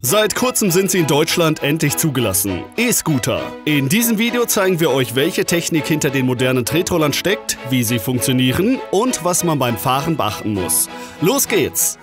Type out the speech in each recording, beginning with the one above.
Seit kurzem sind sie in Deutschland endlich zugelassen. E-Scooter. In diesem Video zeigen wir euch, welche Technik hinter den modernen Tretrollern steckt, wie sie funktionieren und was man beim Fahren beachten muss. Los geht's!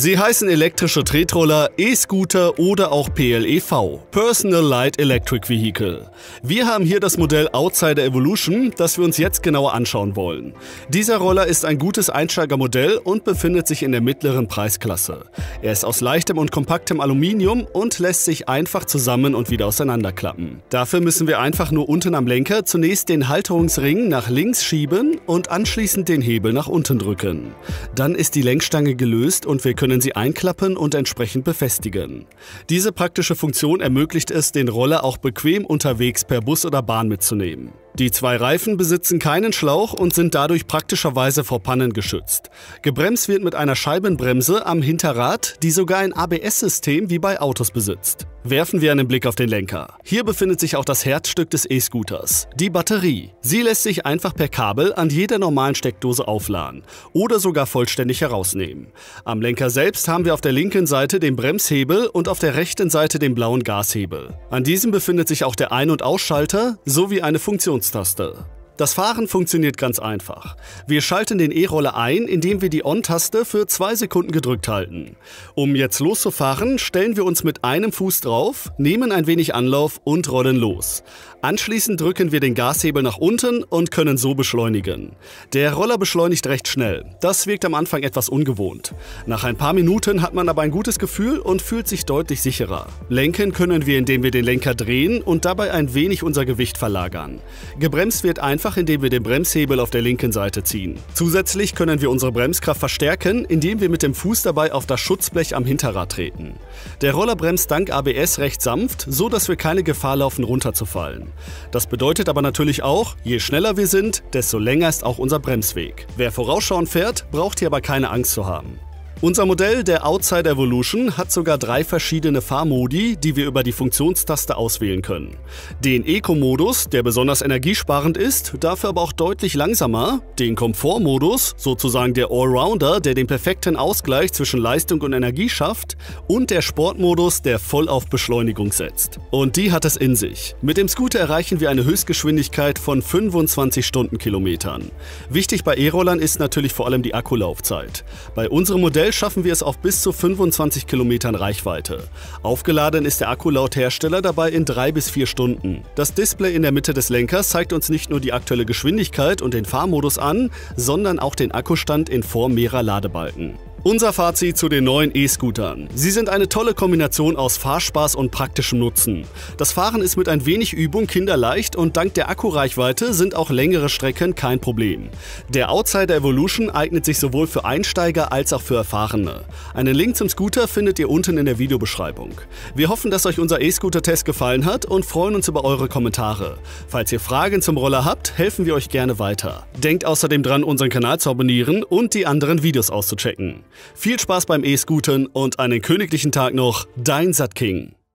Sie heißen elektrische Tretroller, E-Scooter oder auch PLEV, Personal Light Electric Vehicle. Wir haben hier das Modell Outsider Evolution, das wir uns jetzt genauer anschauen wollen. Dieser Roller ist ein gutes Einsteigermodell und befindet sich in der mittleren Preisklasse. Er ist aus leichtem und kompaktem Aluminium und lässt sich einfach zusammen und wieder auseinanderklappen. Dafür müssen wir einfach nur unten am Lenker zunächst den Halterungsring nach links schieben und anschließend den Hebel nach unten drücken. Dann ist die Lenkstange gelöst und wir können können Sie einklappen und entsprechend befestigen. Diese praktische Funktion ermöglicht es, den Roller auch bequem unterwegs per Bus oder Bahn mitzunehmen. Die zwei Reifen besitzen keinen Schlauch und sind dadurch praktischerweise vor Pannen geschützt. Gebremst wird mit einer Scheibenbremse am Hinterrad, die sogar ein ABS-System wie bei Autos besitzt. Werfen wir einen Blick auf den Lenker. Hier befindet sich auch das Herzstück des E-Scooters, die Batterie. Sie lässt sich einfach per Kabel an jeder normalen Steckdose aufladen oder sogar vollständig herausnehmen. Am Lenker selbst haben wir auf der linken Seite den Bremshebel und auf der rechten Seite den blauen Gashebel. An diesem befindet sich auch der Ein- und Ausschalter sowie eine Funktionstaste. Das Fahren funktioniert ganz einfach. Wir schalten den E-Roller ein, indem wir die On-Taste für zwei Sekunden gedrückt halten. Um jetzt loszufahren, stellen wir uns mit einem Fuß drauf, nehmen ein wenig Anlauf und rollen los. Anschließend drücken wir den Gashebel nach unten und können so beschleunigen. Der Roller beschleunigt recht schnell. Das wirkt am Anfang etwas ungewohnt. Nach ein paar Minuten hat man aber ein gutes Gefühl und fühlt sich deutlich sicherer. Lenken können wir, indem wir den Lenker drehen und dabei ein wenig unser Gewicht verlagern. Gebremst wird einfach einfach indem wir den Bremshebel auf der linken Seite ziehen. Zusätzlich können wir unsere Bremskraft verstärken, indem wir mit dem Fuß dabei auf das Schutzblech am Hinterrad treten. Der Roller bremst dank ABS recht sanft, so dass wir keine Gefahr laufen runterzufallen. Das bedeutet aber natürlich auch, je schneller wir sind, desto länger ist auch unser Bremsweg. Wer vorausschauend fährt, braucht hier aber keine Angst zu haben. Unser Modell der Outside Evolution hat sogar drei verschiedene Fahrmodi, die wir über die Funktionstaste auswählen können. Den Eco-Modus, der besonders energiesparend ist, dafür aber auch deutlich langsamer, den Komfort-Modus, sozusagen der Allrounder, der den perfekten Ausgleich zwischen Leistung und Energie schafft, und der Sportmodus, der voll auf Beschleunigung setzt. Und die hat es in sich. Mit dem Scooter erreichen wir eine Höchstgeschwindigkeit von 25 Stundenkilometern. Wichtig bei E-Rollern ist natürlich vor allem die Akkulaufzeit. Bei unserem Modell Aktuell schaffen wir es auf bis zu 25 Kilometern Reichweite. Aufgeladen ist der Akku laut Hersteller dabei in 3 bis 4 Stunden. Das Display in der Mitte des Lenkers zeigt uns nicht nur die aktuelle Geschwindigkeit und den Fahrmodus an, sondern auch den Akkustand in Form mehrerer Ladebalken. Unser Fazit zu den neuen E-Scootern. Sie sind eine tolle Kombination aus Fahrspaß und praktischem Nutzen. Das Fahren ist mit ein wenig Übung kinderleicht und dank der Akkureichweite sind auch längere Strecken kein Problem. Der Outsider Evolution eignet sich sowohl für Einsteiger als auch für Erfahrene. Einen Link zum Scooter findet ihr unten in der Videobeschreibung. Wir hoffen, dass euch unser E-Scooter-Test gefallen hat und freuen uns über eure Kommentare. Falls ihr Fragen zum Roller habt, helfen wir euch gerne weiter. Denkt außerdem dran, unseren Kanal zu abonnieren und die anderen Videos auszuchecken. Viel Spaß beim E-Scooten und einen königlichen Tag noch, dein Satking.